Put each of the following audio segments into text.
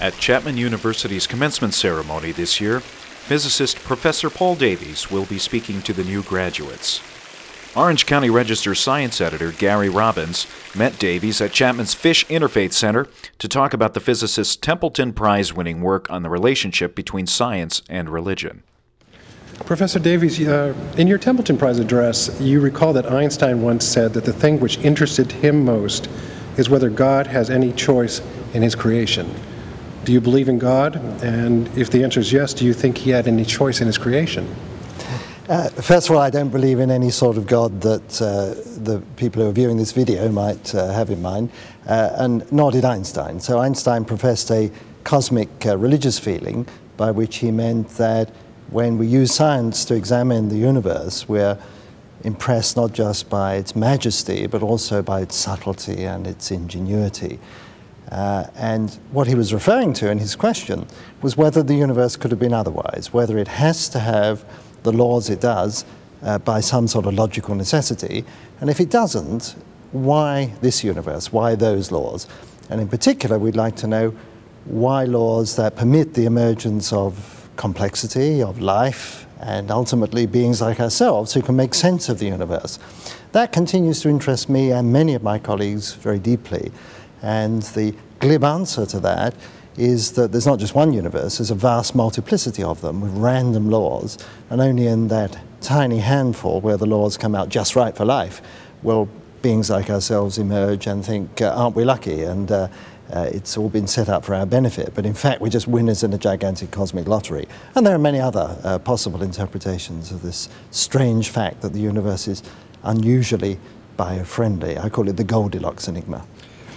At Chapman University's commencement ceremony this year, physicist Professor Paul Davies will be speaking to the new graduates. Orange County Register science editor Gary Robbins met Davies at Chapman's Fish Interfaith Center to talk about the physicist's Templeton Prize winning work on the relationship between science and religion. Professor Davies, uh, in your Templeton Prize address, you recall that Einstein once said that the thing which interested him most is whether God has any choice in his creation. Do you believe in God? And if the answer is yes, do you think he had any choice in his creation? Uh, first of all, I don't believe in any sort of God that uh, the people who are viewing this video might uh, have in mind, uh, and nor did Einstein. So Einstein professed a cosmic uh, religious feeling by which he meant that when we use science to examine the universe, we're impressed not just by its majesty, but also by its subtlety and its ingenuity. Uh, and what he was referring to in his question was whether the universe could have been otherwise, whether it has to have the laws it does uh, by some sort of logical necessity, and if it doesn't, why this universe, why those laws? And in particular, we'd like to know why laws that permit the emergence of complexity, of life, and ultimately beings like ourselves who can make sense of the universe. That continues to interest me and many of my colleagues very deeply. And the glib answer to that is that there's not just one universe, there's a vast multiplicity of them with random laws, and only in that tiny handful where the laws come out just right for life will beings like ourselves emerge and think, uh, aren't we lucky? And uh, uh, it's all been set up for our benefit, but in fact we're just winners in a gigantic cosmic lottery. And there are many other uh, possible interpretations of this strange fact that the universe is unusually bio-friendly. I call it the Goldilocks enigma.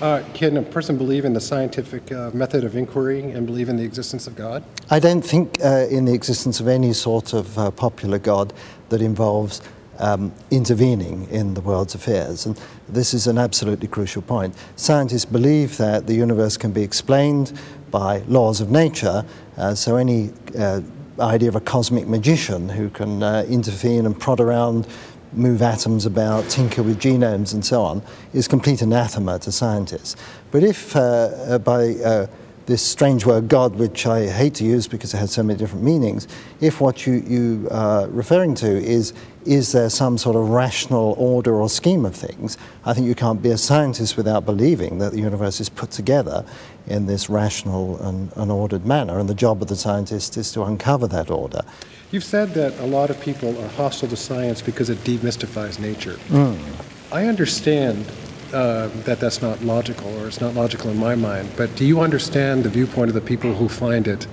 Uh, can a person believe in the scientific uh, method of inquiry and believe in the existence of God? I don't think uh, in the existence of any sort of uh, popular God that involves um, intervening in the world's affairs. And this is an absolutely crucial point. Scientists believe that the universe can be explained by laws of nature, uh, so any uh, idea of a cosmic magician who can intervene and prod around move atoms about, tinker with genomes and so on, is complete anathema to scientists. But if uh, uh, by uh, this strange word God, which I hate to use because it has so many different meanings, if what you, you are referring to is, is there some sort of rational order or scheme of things, I think you can't be a scientist without believing that the universe is put together in this rational and, and ordered manner, and the job of the scientist is to uncover that order. You've said that a lot of people are hostile to science because it demystifies nature. Mm. I understand uh, that that's not logical, or it's not logical in my mind, but do you understand the viewpoint of the people who find it?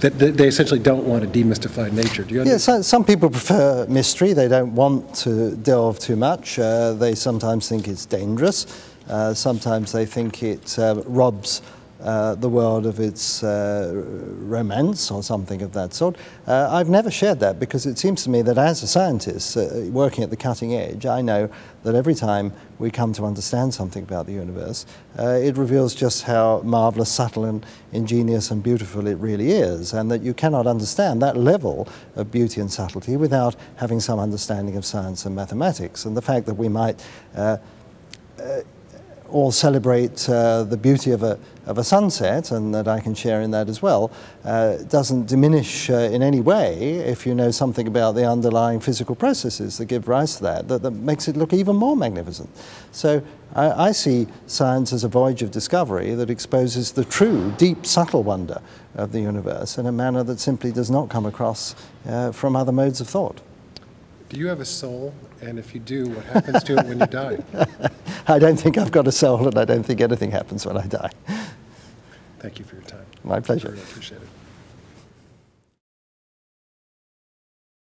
That they essentially don't want to demystify nature. Do you yeah, so, some people prefer mystery. They don't want to delve too much. Uh, they sometimes think it's dangerous. Uh, sometimes they think it uh, robs uh, the world of its uh, romance or something of that sort. Uh, I've never shared that because it seems to me that as a scientist uh, working at the cutting edge, I know that every time we come to understand something about the universe, uh, it reveals just how marvelous, subtle, and ingenious and beautiful it really is, and that you cannot understand that level of beauty and subtlety without having some understanding of science and mathematics. And the fact that we might all celebrate uh, the beauty of a, of a sunset, and that I can share in that as well, uh, doesn't diminish uh, in any way if you know something about the underlying physical processes that give rise to that, that, that makes it look even more magnificent. So I, I, see science as a voyage of discovery that exposes the true, deep, subtle wonder of the universe in a manner that simply does not come across uh, from other modes of thought. Do you have a soul? And if you do, what happens to it when you die? I don't think I've got a soul, and I don't think anything happens when I die. Thank you for your time. My pleasure. I really appreciate it.